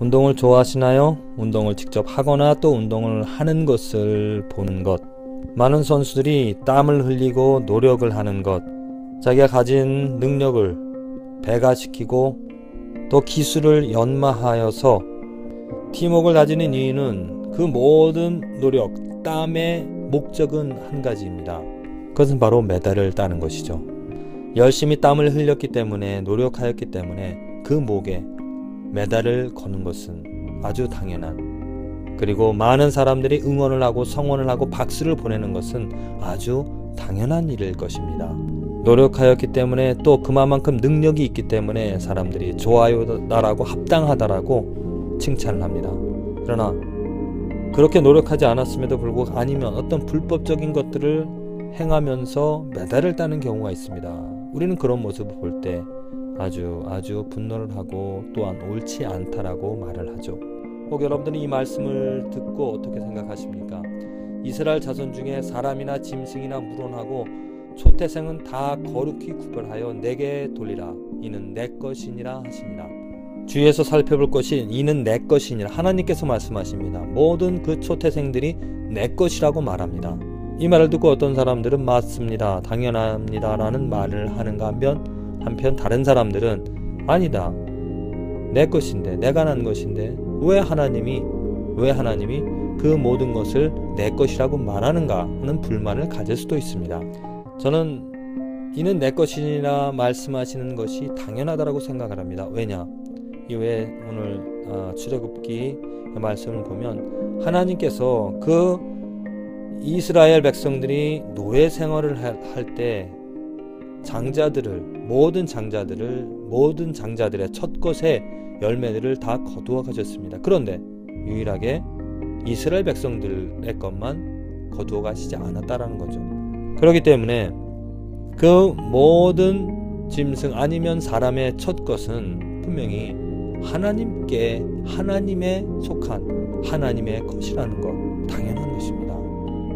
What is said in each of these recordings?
운동을 좋아하시나요? 운동을 직접 하거나 또 운동을 하는 것을 보는 것. 많은 선수들이 땀을 흘리고 노력을 하는 것. 자기가 가진 능력을 배가시키고 또 기술을 연마하여서 팀웍을 다지는 이유는 그 모든 노력, 땀의 목적은 한 가지입니다. 그것은 바로 메달을 따는 것이죠. 열심히 땀을 흘렸기 때문에 노력하였기 때문에 그 목에 메달을 거는 것은 아주 당연한 그리고 많은 사람들이 응원을 하고 성원을 하고 박수를 보내는 것은 아주 당연한 일일 것입니다. 노력하였기 때문에 또 그만큼 능력이 있기 때문에 사람들이 좋아요다라고 합당하다라고 칭찬을 합니다. 그러나 그렇게 노력하지 않았음에도 불구하고 아니면 어떤 불법적인 것들을 행하면서 메달을 따는 경우가 있습니다. 우리는 그런 모습을 볼때 아주 아주 분노를 하고 또한 옳지 않다라고 말을 하죠. 혹 여러분들은 이 말씀을 듣고 어떻게 생각하십니까? 이스라엘 자손 중에 사람이나 짐승이나 물론하고 초태생은 다 거룩히 구별하여 내게 돌리라 이는 내 것이니라 하시니라 주위에서 살펴볼 것이 이는 내 것이니라 하나님께서 말씀하십니다 모든 그 초태생들이 내 것이라고 말합니다 이 말을 듣고 어떤 사람들은 맞습니다 당연합니다 라는 말을 하는가 하면 한편 다른 사람들은 아니다. 내 것인데 내가 난 것인데 왜 하나님이 왜 하나님이 그 모든 것을 내 것이라고 말하는가 하는 불만을 가질 수도 있습니다. 저는 이는 내 것이니라 말씀하시는 것이 당연하다라고 생각을 합니다. 왜냐? 이외에 오늘 어, 출애굽기 말씀을 보면 하나님께서 그 이스라엘 백성들이 노예 생활을 할 때 장자들을 모든 장자들을 모든 장자들의 첫 것의 열매들을 다 거두어 가셨습니다. 그런데 유일하게 이스라엘 백성들의 것만 거두어 가시지 않았다라는 거죠. 그렇기 때문에 그 모든 짐승 아니면 사람의 첫 것은 분명히 하나님께 하나님의 속한 하나님의 것이라는 것 당연한.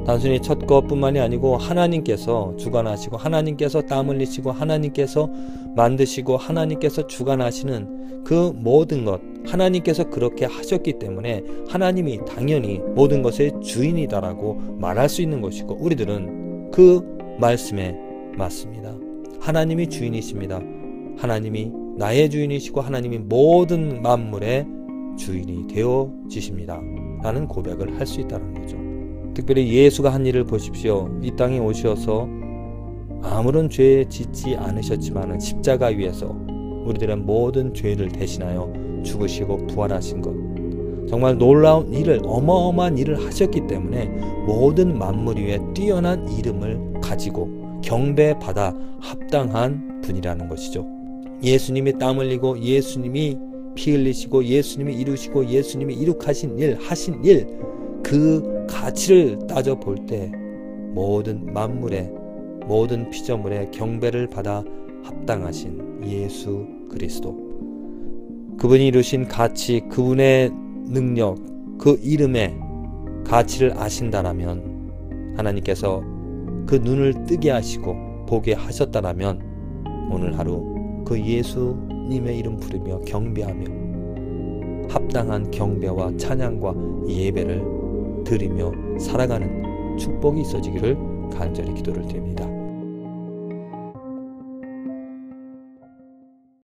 단순히 첫 것뿐만이 아니고 하나님께서 주관하시고 하나님께서 땀 흘리시고 하나님께서 만드시고 하나님께서 주관하시는 그 모든 것 하나님께서 그렇게 하셨기 때문에 하나님이 당연히 모든 것의 주인이다라고 말할 수 있는 것이고 우리들은 그 말씀에 맞습니다. 하나님이 주인이십니다. 하나님이 나의 주인이시고 하나님이 모든 만물의 주인이 되어 지십니다. 라는 고백을 할 수 있다는 거죠. 특별히 예수가 한 일을 보십시오. 이 땅에 오셔서 아무런 죄 짓지 않으셨지만 십자가 위에서 우리들의 모든 죄를 대신하여 죽으시고 부활하신 것. 정말 놀라운 일을 어마어마한 일을 하셨기 때문에 모든 만물 위에 뛰어난 이름을 가지고 경배받아 합당한 분이라는 것이죠. 예수님이 땀 흘리고 예수님이 피 흘리시고 예수님이 이루시고 예수님이 이룩하신 일 하신 일 그 가치를 따져 볼 때 모든 만물의 모든 피조물의 경배를 받아 합당하신 예수 그리스도. 그분이 이루신 가치 그분의 능력 그 이름의 가치를 아신다라면 하나님께서 그 눈을 뜨게 하시고 보게 하셨다라면 오늘 하루 그 예수님의 이름 부르며 경배하며 합당한 경배와 찬양과 예배를 드리며 살아가는 축복이 있어지기를 간절히 기도를 드립니다.